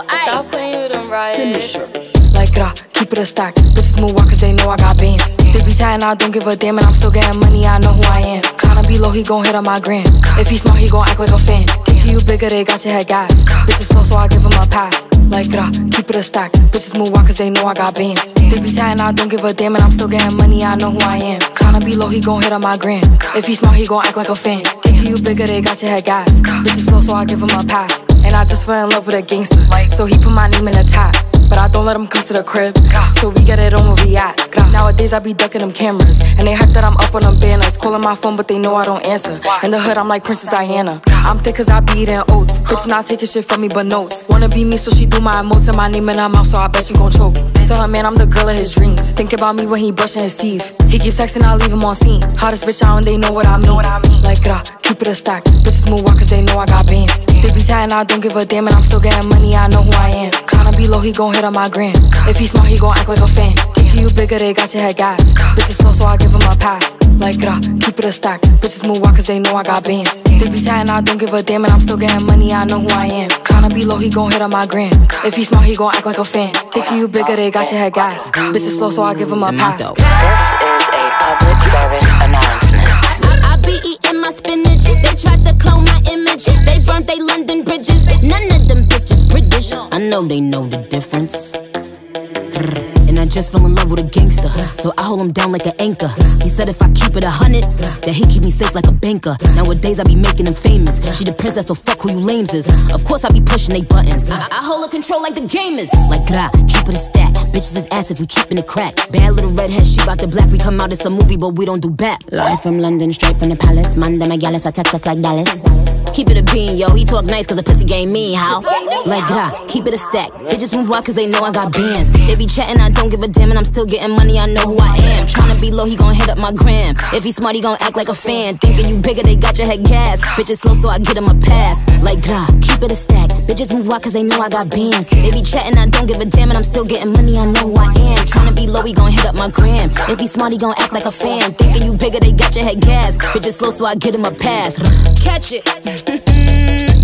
Real ice. Stop playing with them riots. Finisher like grah, keep it a stack. Bitches move walk cause they know I got bands. They be chatting, I don't give a damn, and I'm still getting money, I know who I am. Tryna be low, he gon' hit on my gram. If he smart, he gon' act like a fan. Think you bigger, they got your head gas. Bitches slow, so I give him a pass. Like grah, keep it a stack. Bitches move walk cause they know I got bands. They be chatting, I don't give a damn, and I'm still getting money, I know who I am. Tryna be low, he gon' hit on my gram. If he smart, he gon' act like a fan. Think you bigger, they got your head gas. Bitches slow, so I give him a pass. And I just fell in love with a gangster. So he put my name in the top. But I don't let him come to the crib. So we get it on where we at. Nowadays I be ducking them cameras. And they hype that I'm up on them banners. Calling my phone, but they know I don't answer. In the hood, I'm like Princess Diana. I'm thick cause I be eating oats. Bitch not taking shit from me but notes. Wanna be me, so she do my emotes and my name in her mouth, so I bet she gon' choke. Tell her man I'm the girl of his dreams. Think about me when he brushing his teeth. He keep texting, I leave him on seen. Hottest bitch out and they know what I mean. Like, rah, keep it a stack. Bitches move walk ah, cause they know I got bands. They be chatting, I don't give a damn, and I'm still getting money, I know who I am. Tryna be low, he gon' hit on my gram. If he smart, he gon' act like a fan. Think you bigger, they got your head gas. Bitches slow, so I give him a pass. Like, rah, keep it a stack. Bitches move walk cause they know I got bands. They be chatting, I don't give a damn, and I'm still getting money, I know who I am. Tryna be low, he gon' hit on my gram. If he smart, he gon' act like a fan. Think you bigger, they got your head gas. Bitches slow, so I give him a pass. Know they know the difference. And I just fell in love with a gangster. So I hold him down like an anchor. He said if I keep it a hundred, that he keep me safe like a banker. Nowadays I be making him famous. She the princess, so fuck who you lames is. Of course I be pushing they buttons. I, I hold her control like the gamers. Like gra, keep it a stack. Bitches is ass if we keeping it crack. Bad little redhead, she bout the black. We come out, it's a movie, but we don't do back. Live from London, straight from the palace. Monday, my gallus, I text us like Dallas. Keep it a bean, yo. He talk nice cause the pussy game me, how? Like gra, keep it a stack. Bitches move on cause they know I got bands. They be chatting, I don't give a damn, and I'm still getting money, I know who I am. Tryna be low, he gon' hit up my gram. If he smart, he gon' act like a fan. Thinking you bigger, they got your head gas. Bitches slow, so I get him a pass. Like gra, keep it a stack. Bitches move on cause they know I got bands. They be chatting, I don't give a damn, and I'm still getting money, I know who I am. Tryna he gon' hit up my gram. If he smart, he gon' act like a fan. Thinking you bigger, they got your head gas. Bitches slow, so I get him a pass. Catch it.